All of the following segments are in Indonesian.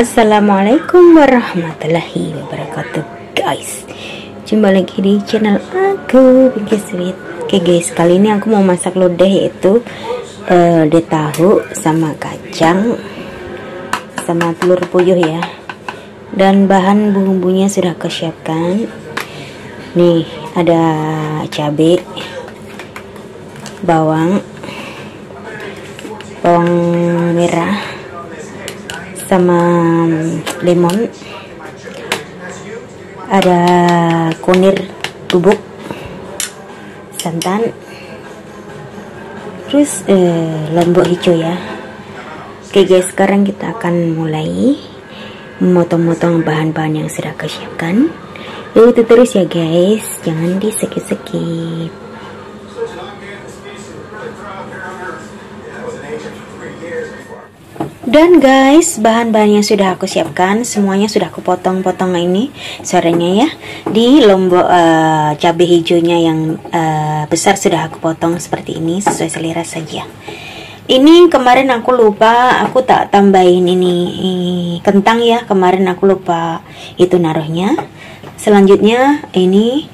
Assalamualaikum warahmatullahi wabarakatuh guys. Jumpa lagi di channel aku Pinky Sweet. Oke guys kali ini aku mau masak lodeh yaitu uh, De tahu sama kacang Sama telur puyuh ya. Dan bahan bumbunya sudah aku Nih ada cabai Bawang Bawang merah sama lemon ada kunir bubuk santan terus eh, lombok hijau ya. Oke guys sekarang kita akan mulai memotong-motong bahan-bahan yang sudah kesiapkan itu terus ya guys. Jangan di skip-skip Dan guys, bahan-bahan yang sudah aku siapkan semuanya sudah aku potong-potong ini sorenya ya. Di lombok uh, cabai hijaunya yang uh, besar sudah aku potong seperti ini sesuai selera saja. Ini kemarin aku lupa, aku tak tambahin ini kentang ya. Kemarin aku lupa itu naruhnya. Selanjutnya ini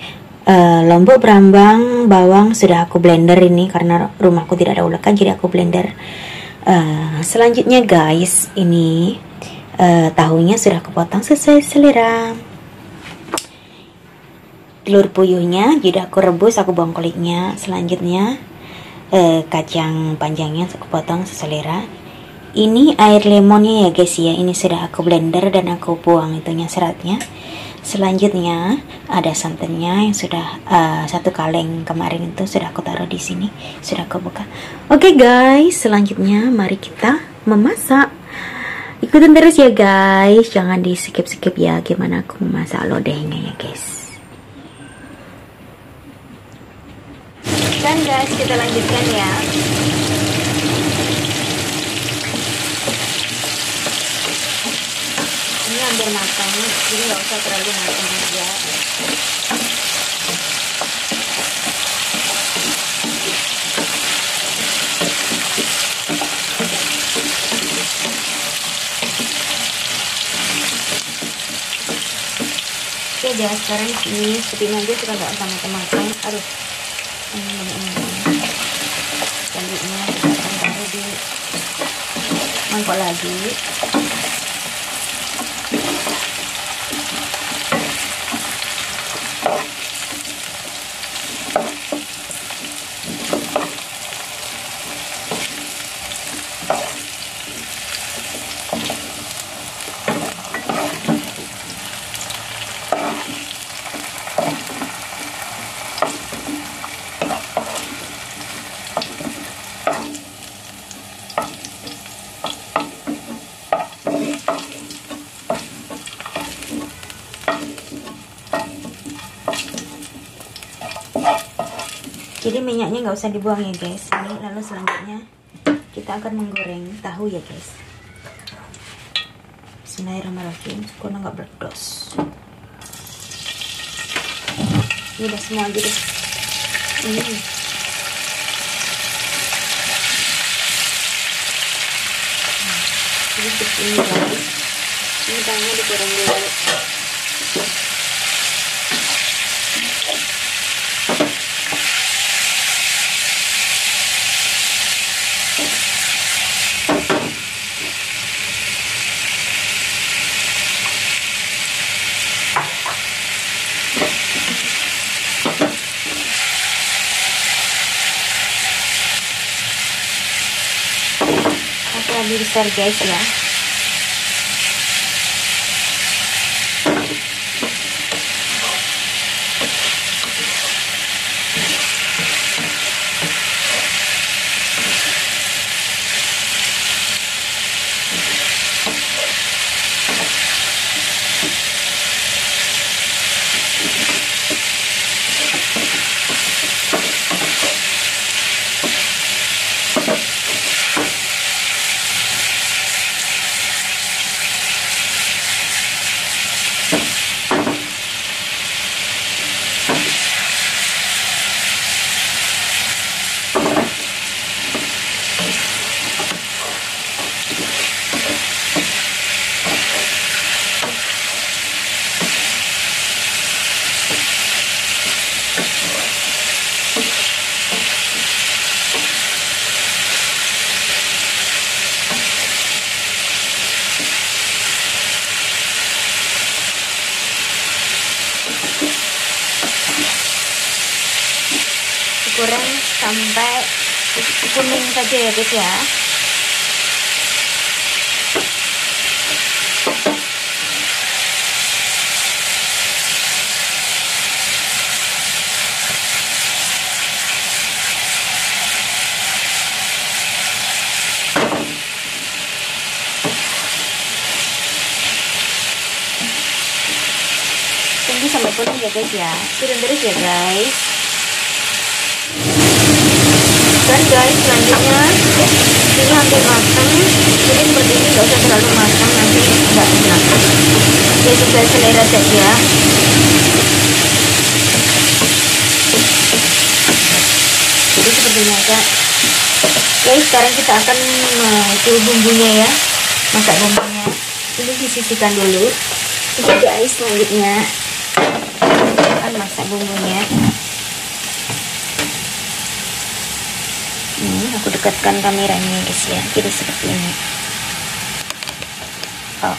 uh, lombok berambang, bawang sudah aku blender ini karena rumahku tidak ada ulekan jadi aku blender Uh, selanjutnya guys, ini uh, tahunya sudah kepotong sesuai selera. Telur puyuhnya jadi aku rebus, aku buang kulitnya. Selanjutnya uh, kacang panjangnya aku potong seselera. Ini air lemonnya ya guys ya, ini sudah aku blender dan aku buang itunya seratnya. Selanjutnya ada santannya yang sudah uh, satu kaleng kemarin itu sudah aku taruh di sini, sudah aku buka. Oke okay guys, selanjutnya mari kita memasak. Ikutin terus ya guys, jangan di skip-skip ya gimana aku memasak lodehnya ya guys. Dan guys, kita lanjutkan ya. Ambil matang. Jadi nggak usah terlalu matang aja oke ya sekarang ini seperti aja sudah nggak usah matang-matang. Aduh. Ini ini selanjutnya kita akan taruh di mangkok lagi jadi minyaknya nggak usah dibuang ya guys. Ini lalu selanjutnya kita akan menggoreng tahu ya guys. Bismillahirrahmanirrahim. Karena nggak berdos ini udah semua aja deh. Ini. Nah, sedikit ini guys. Ini tangannya digoreng dulu lebih besar guys ya sampai kuning saja ya guys ya. Tunggu sampai kuning ya guys ya. Turun terus ya guys dan guys selanjutnya. Ini hampir matang. Jadi seperti ini gak usah terlalu matang nanti nggak enak. Ya sesuai selera saja. Jadi sepertinya aja guys sekarang kita akan itu bumbunya ya. Masak bumbunya. Ini disisihkan dulu. Oke guys selanjutnya. Akan masak bumbunya ini aku dekatkan kameranya guys ya. Jadi seperti ini. Oh.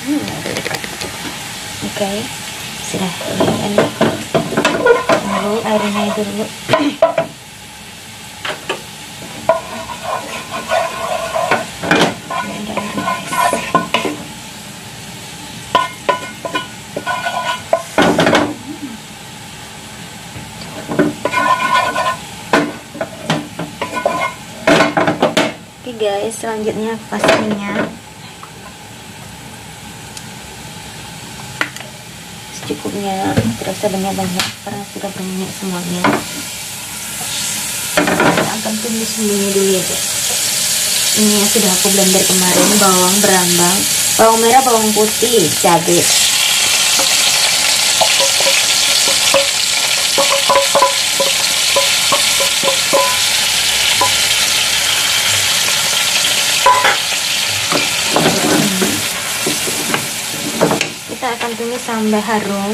Hmm, dekat oke okay. sudah ini lalu airnya dulu guys, selanjutnya minyak secukupnya tidak banyak-banyak karena sudah berminyak semuanya. Kita akan tumis bumbunya dulu ya guys. Ini yang sudah aku blender kemarin bawang berambang bawang merah bawang putih cabai kita akan tumis sampai harum.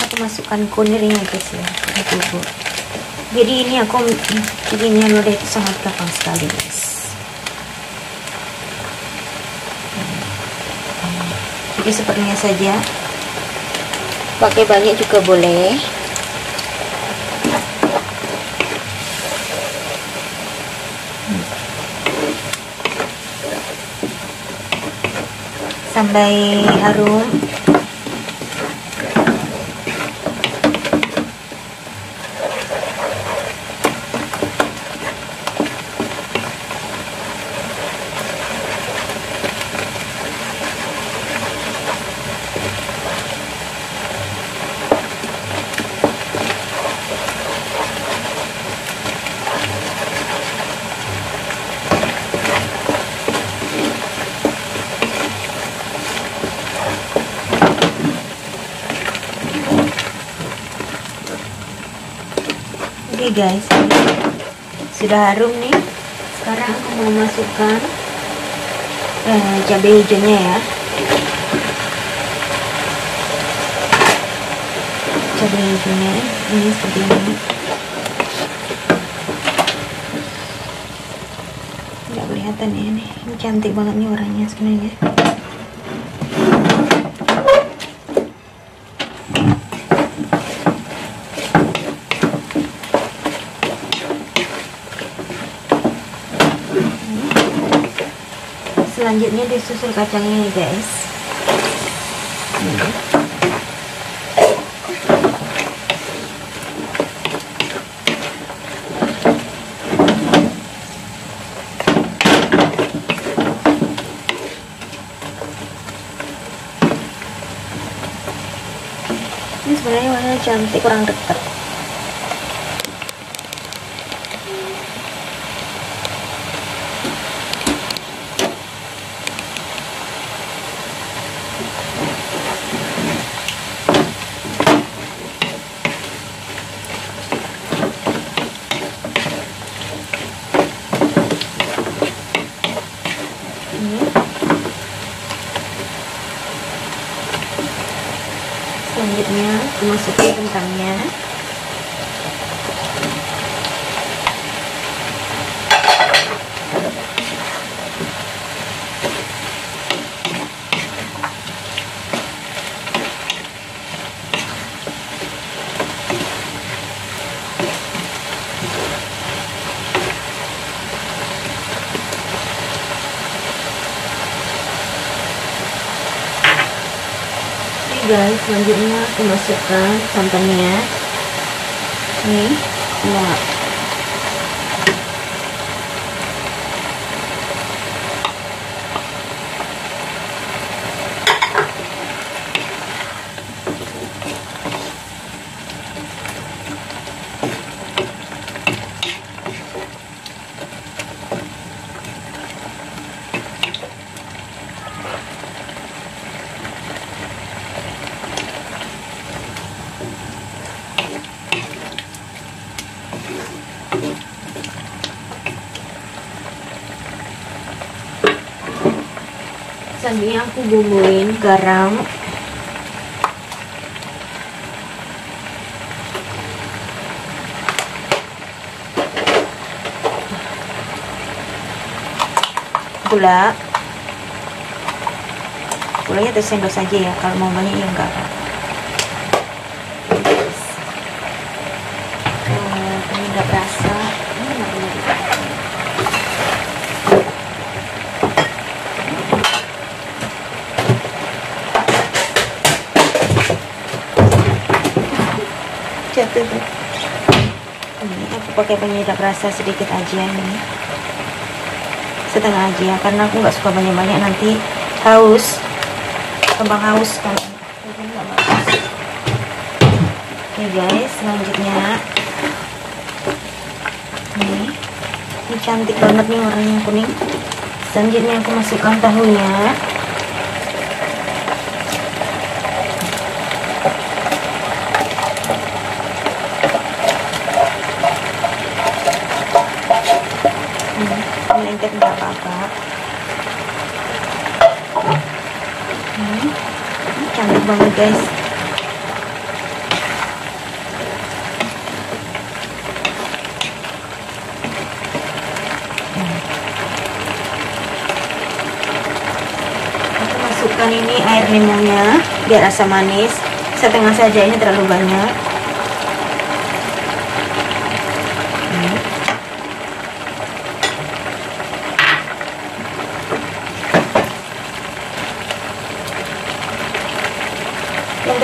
Aku masukkan kunirnya guys ya. Jadi ini aku bikinnya itu sangat gampang sekali guys jadi sepertinya saja. Pakai banyak juga boleh. Sampai harum Oke guys, sudah harum nih. Sekarang aku mau masukkan eh, cabai hijaunya ya. Cabai hijaunya ini seperti ini. Nggak kelihatan ya ini. Ini cantik banget nih warnanya sebenarnya. Selanjutnya disusul kacangnya ya guys. Ini sebenarnya warnanya cantik kurang dekat tầng nhà guys selanjutnya aku masukkan santannya nih nah selanjutnya aku bumbuin garam. Gula. Gulanya tersendok saja ya kalau mau banyak ya enggak apa penyedap rasa jatuh tuh ini aku pakai penyedap rasa sedikit aja ini. Setengah aja karena aku nggak suka banyak-banyak. Nanti haus kembang haus kan. Oke guys selanjutnya. Ini ini cantik banget nih warnanya kuning. Selanjutnya aku masukkan tahunya lengket nggak apa-apa. Hmm. cantik banget guys. Aku masukkan ini air limonnya biar rasa manis. Setengah saja ini terlalu banyak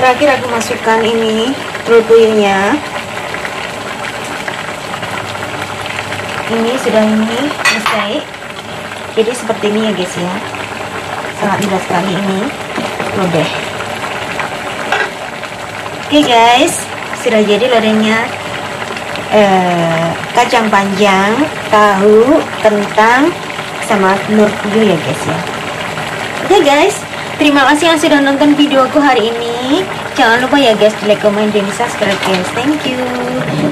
terakhir aku masukkan ini puyuhnya ini sudah ini selesai. Jadi seperti ini ya guys ya. Sangat mudah sekali ini. Lodeh oke okay guys. Sudah jadi lodehnya eh, kacang panjang tahu kentang sama telur ya guys ya. Oke okay guys. Terima kasih yang sudah nonton videoku hari ini. Jangan lupa ya guys, like, comment, dan subscribe guys. Thank you.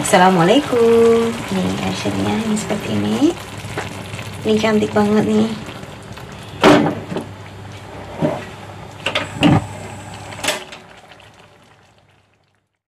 Assalamualaikum. Nih hasilnya ini seperti ini. Ini cantik banget nih.